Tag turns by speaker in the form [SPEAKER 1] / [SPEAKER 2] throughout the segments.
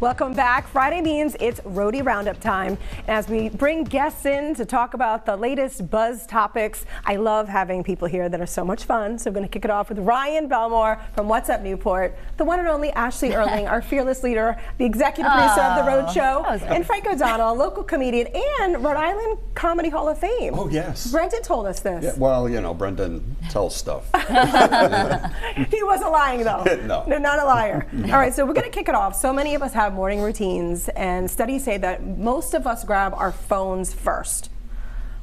[SPEAKER 1] Welcome back. Friday means it's Rhody Roundup time. And as we bring guests in to talk about the latest buzz topics, I love having people here that are so much fun. So I'm going to kick it off with Ryan Belmore from What's Up Newport, the one and only Ashley Erling, our fearless leader, the executive producer of The Rhode Show, and Frank O'Donnell, local comedian and Rhode Island Comedy Hall of Fame.
[SPEAKER 2] Oh, yes.
[SPEAKER 1] Brendan told us this.
[SPEAKER 2] Yeah, well, you know, Brendan tells stuff.
[SPEAKER 1] he wasn't lying though.
[SPEAKER 2] No.
[SPEAKER 1] no, not a liar. All right, so we're going to kick it off. So many of us have morning routines, and studies say that most of us grab our phones first.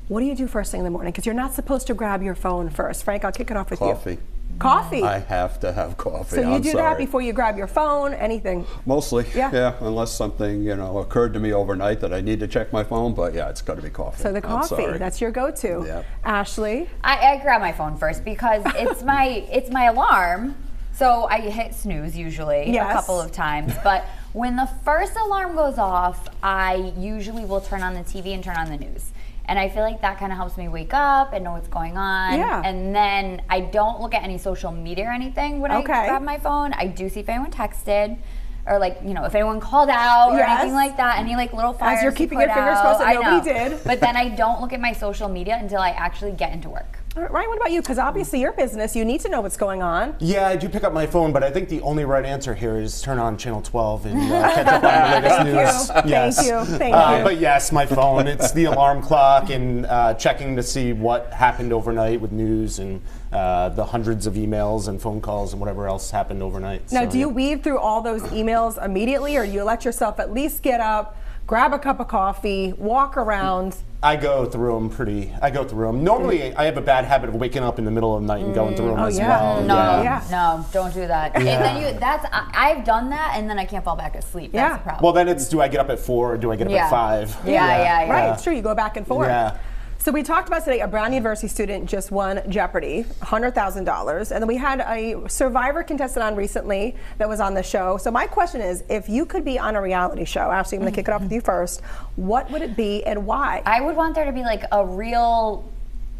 [SPEAKER 1] What do you do first thing in the morning? Because you're not supposed to grab your phone first. Frank, I'll kick it off with
[SPEAKER 2] Coffee.
[SPEAKER 1] you. Coffee. Coffee.
[SPEAKER 2] I have to have coffee.
[SPEAKER 1] so you
[SPEAKER 2] I'm
[SPEAKER 1] do
[SPEAKER 2] sorry.
[SPEAKER 1] that before you grab your phone, anything.
[SPEAKER 2] Mostly,
[SPEAKER 1] Yeah. Yeah.
[SPEAKER 2] Unless something you know occurred to me overnight that I need to check my phone, but yeah, it's got to be coffee.
[SPEAKER 1] So the coffee, that's your go-to.
[SPEAKER 2] Yep.
[SPEAKER 1] Ashley,
[SPEAKER 3] I, I grab my phone first because it's my it's my alarm. So I hit snooze usually
[SPEAKER 1] Yes.
[SPEAKER 3] a couple of times, but when the first alarm goes off, I usually will turn on the TV and turn on the news. And I feel like that kind of helps me wake up and know what's going on.
[SPEAKER 1] Yeah.
[SPEAKER 3] And then I don't look at any social media or anything when
[SPEAKER 1] Okay.
[SPEAKER 3] I grab my phone. I do see if anyone texted or like, you know, if anyone called out or
[SPEAKER 1] Yes.
[SPEAKER 3] anything like that, any like little fires.
[SPEAKER 1] as
[SPEAKER 3] you're
[SPEAKER 1] keeping your fingers
[SPEAKER 3] out.
[SPEAKER 1] crossed that
[SPEAKER 3] I
[SPEAKER 1] nobody did.
[SPEAKER 3] But then I don't look at my social media until I actually get into work.
[SPEAKER 1] Ryan, what about you? Because obviously your business, you need to know what's going on.
[SPEAKER 4] Yeah, I do pick up my phone, but I think the only right answer here is turn on channel 12 and uh, catch up on the latest
[SPEAKER 1] Thank you.
[SPEAKER 4] news.
[SPEAKER 1] Thank
[SPEAKER 4] yes.
[SPEAKER 1] you. Thank
[SPEAKER 4] Uh,
[SPEAKER 1] you.
[SPEAKER 4] But yes, my phone. It's the alarm clock and uh, checking to see what happened overnight with news and uh, the hundreds of emails and phone calls and whatever else happened overnight.
[SPEAKER 1] Now,
[SPEAKER 4] So,
[SPEAKER 1] do you
[SPEAKER 4] yeah.
[SPEAKER 1] weed through all those emails immediately, or do you let yourself at least get up, grab a cup of coffee, walk around?
[SPEAKER 4] I go through them pretty. I go through them. Normally, mm. I have a bad habit of waking up in the middle of the night and going through them mm.
[SPEAKER 1] Oh,
[SPEAKER 4] as
[SPEAKER 1] yeah.
[SPEAKER 4] well.
[SPEAKER 3] No,
[SPEAKER 1] Yeah.
[SPEAKER 3] no, don't do that. And then you, that's I, I've done that, and then I can't fall back asleep. That's
[SPEAKER 1] Yeah.
[SPEAKER 3] problem.
[SPEAKER 4] Well, then it's do I get up at four or do I get up
[SPEAKER 3] Yeah.
[SPEAKER 4] at five?
[SPEAKER 3] yeah, yeah, yeah.
[SPEAKER 1] Right, it's true. You go back and forth.
[SPEAKER 4] Yeah.
[SPEAKER 1] So we talked about today. A Brown University student just won Jeopardy, hundred thousand dollars, and then we had a Survivor contestant on recently that was on the show. So my question is, if you could be on a reality show, Ashley, I'm going to kick it off with you first. What would it be and why?
[SPEAKER 3] I would want there to be like a real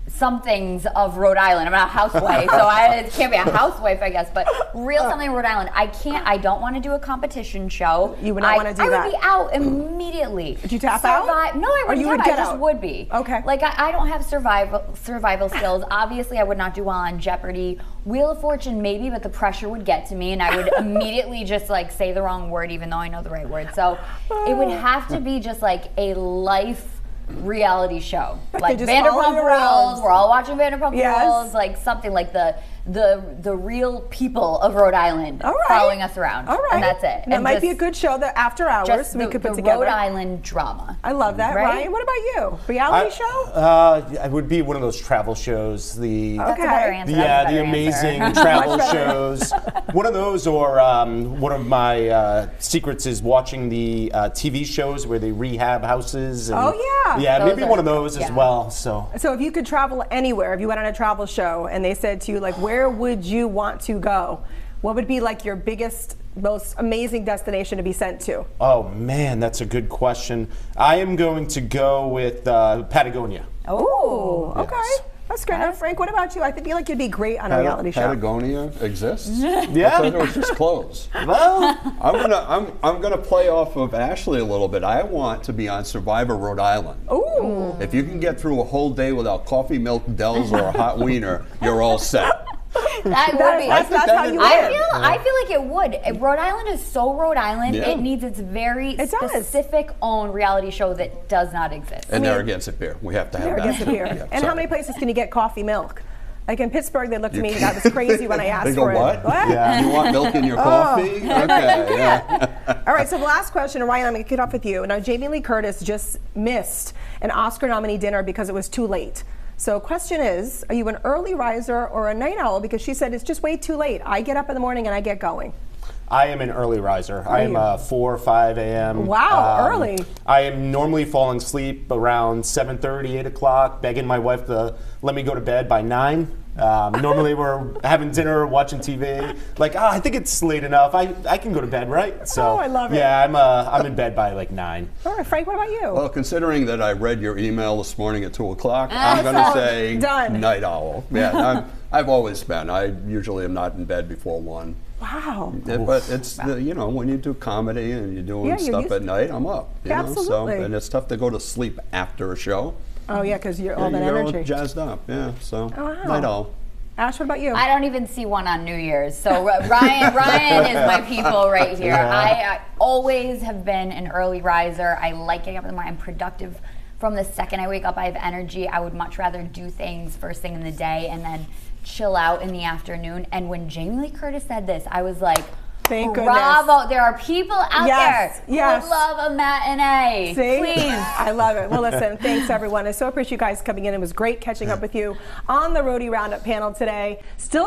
[SPEAKER 3] somethings of Rhode Island. I'm not a housewife, so I, it can't be a housewife, I guess, but real something Rhode Island. I can't. I don't want to do a competition show.
[SPEAKER 1] You would not
[SPEAKER 3] I-
[SPEAKER 1] wanna do
[SPEAKER 3] I
[SPEAKER 1] that.
[SPEAKER 3] I would be out immediately.
[SPEAKER 1] Would you tap out?
[SPEAKER 3] No, I wouldn't
[SPEAKER 1] you would get
[SPEAKER 3] I just
[SPEAKER 1] out?
[SPEAKER 3] would be.
[SPEAKER 1] Okay.
[SPEAKER 3] Like I, I don't have survival survival skills. Obviously, I would not do well on Jeopardy. Wheel of Fortune, maybe, but the pressure would get to me, and I would immediately just like say the wrong word, even though I know the right word. So it would ah. have to be just like a life reality show, like Vanderpump. Rules. We're all watching Vanderpump
[SPEAKER 1] Yes.
[SPEAKER 3] Rules, like something like the the the real people of Rhode Island
[SPEAKER 1] All right.
[SPEAKER 3] following us around.
[SPEAKER 1] All right,
[SPEAKER 3] and that's it.
[SPEAKER 1] That
[SPEAKER 3] And
[SPEAKER 1] might be a good show that after hours
[SPEAKER 3] Just
[SPEAKER 1] we
[SPEAKER 3] the,
[SPEAKER 1] could put
[SPEAKER 3] the
[SPEAKER 1] together.
[SPEAKER 3] Rhode Island drama.
[SPEAKER 1] I love that,
[SPEAKER 3] Right?
[SPEAKER 1] Ryan. What about you? Reality
[SPEAKER 4] I-
[SPEAKER 1] show?
[SPEAKER 4] Uh, it would be one of those travel shows. The
[SPEAKER 1] Okay.
[SPEAKER 3] a better answer. That's
[SPEAKER 4] yeah, the amazing
[SPEAKER 3] answer.
[SPEAKER 4] travel shows. One of those, or um, one of my uh, secrets is watching the uh, TV shows where they rehab houses. And,
[SPEAKER 1] Oh, yeah.
[SPEAKER 4] Yeah,
[SPEAKER 3] Those
[SPEAKER 4] maybe
[SPEAKER 3] are-
[SPEAKER 4] one of those as well. So
[SPEAKER 1] So if you could travel anywhere, if you went on a travel show and they said to you, like, where would you want to go? What would be like your biggest, most amazing destination to be sent to?
[SPEAKER 4] Oh man, that's a good question. I am going to go with uh, Patagonia.
[SPEAKER 1] Oh, okay.
[SPEAKER 4] Yes.
[SPEAKER 1] That's great. Now, Frank, what about you? I feel like you'd be great on a
[SPEAKER 2] Pat-
[SPEAKER 1] reality show.
[SPEAKER 2] Patagonia exists.
[SPEAKER 4] Yeah.
[SPEAKER 2] I thought it was just clothes.
[SPEAKER 4] Well,
[SPEAKER 2] I'm gonna I'm I'm gonna play off of Ashley a little bit. I want to be on Survivor Rhode Island.
[SPEAKER 1] Ooh.
[SPEAKER 2] If you can get through a whole day without coffee, milk, Del's, or a hot wiener, you're all set.
[SPEAKER 3] That would
[SPEAKER 1] That-
[SPEAKER 3] be.
[SPEAKER 1] that's, that's
[SPEAKER 2] that
[SPEAKER 1] how
[SPEAKER 2] is-
[SPEAKER 1] you
[SPEAKER 3] I
[SPEAKER 1] live.
[SPEAKER 3] feel I feel like it would. Rhode Island is so Rhode Island.
[SPEAKER 2] Yeah.
[SPEAKER 3] It needs its very
[SPEAKER 1] It
[SPEAKER 3] specific own reality show that does not exist.
[SPEAKER 2] And Narragansett beer. We have to have
[SPEAKER 1] There
[SPEAKER 2] that.
[SPEAKER 1] gets it here.
[SPEAKER 2] Yeah,
[SPEAKER 1] and how many places can you get coffee milk? Like in Pittsburgh, they looked at me and
[SPEAKER 2] can't-
[SPEAKER 1] that was crazy when I asked
[SPEAKER 2] They go
[SPEAKER 1] for
[SPEAKER 2] what?
[SPEAKER 1] it. What?
[SPEAKER 4] Yeah.
[SPEAKER 2] You want milk in your oh. coffee? Okay. Yeah.
[SPEAKER 1] All right, so the last question, and Ryan, I'm going to kick it off with you. Now, Jamie Lee Curtis just missed an Oscar nominee dinner because it was too late. So, question is, are you an early riser or a night owl? Because she said it's just way too late. I get up in the morning and I get going.
[SPEAKER 4] I am an early riser. I am
[SPEAKER 1] you?
[SPEAKER 4] uh, 4 or 5 a.m.
[SPEAKER 1] Wow, early.
[SPEAKER 4] I am normally falling asleep around 7.30, 8 o'clock, begging my wife to let me go to bed by 9. Um, normally we're having dinner, watching TV. Like, ah, I think it's late enough. I, I can go to bed, right? So
[SPEAKER 1] Oh, I love it.
[SPEAKER 4] Yeah, I'm uh, I'm in bed by like nine.
[SPEAKER 1] All right, Frank, what about you?
[SPEAKER 2] Well, considering that I read your email this morning at 2 o'clock,
[SPEAKER 1] Ah,
[SPEAKER 2] I'm going to
[SPEAKER 1] so
[SPEAKER 2] say
[SPEAKER 1] done.
[SPEAKER 2] night owl. Yeah, I'm, I've always been. I usually am not in bed before 1.
[SPEAKER 1] Wow.
[SPEAKER 2] Yeah, but it's the, you know when you do comedy and you're doing
[SPEAKER 1] Yeah, you're
[SPEAKER 2] stuff at night, I'm up. You Know? So
[SPEAKER 1] Absolutely.
[SPEAKER 2] and it's tough to go to sleep after a show.
[SPEAKER 1] Oh yeah, because you're all
[SPEAKER 2] Yeah,
[SPEAKER 1] that
[SPEAKER 2] you're
[SPEAKER 1] energy.
[SPEAKER 2] all jazzed up. Yeah. So
[SPEAKER 1] Oh, wow.
[SPEAKER 2] night owl.
[SPEAKER 1] Ash, what about you?
[SPEAKER 3] I don't even see one on New Year's. So Ryan, Ryan is my people right here. I, I always have been an early riser. I like getting up in the morning. I'm productive from the second I wake up. I have energy. I would much rather do things first thing in the day and then chill out in the afternoon. And when Jamie Lee Curtis said this, I was like.
[SPEAKER 1] Thank goodness.
[SPEAKER 3] Bravo! There are people out
[SPEAKER 1] Yes,
[SPEAKER 3] there who
[SPEAKER 1] yes.
[SPEAKER 3] would love a matinee.
[SPEAKER 1] See?
[SPEAKER 3] Please.
[SPEAKER 1] I love it. Well, listen, thanks everyone. I so appreciate you guys coming in. It was great catching up with you on the Rhody Roundup panel today. Still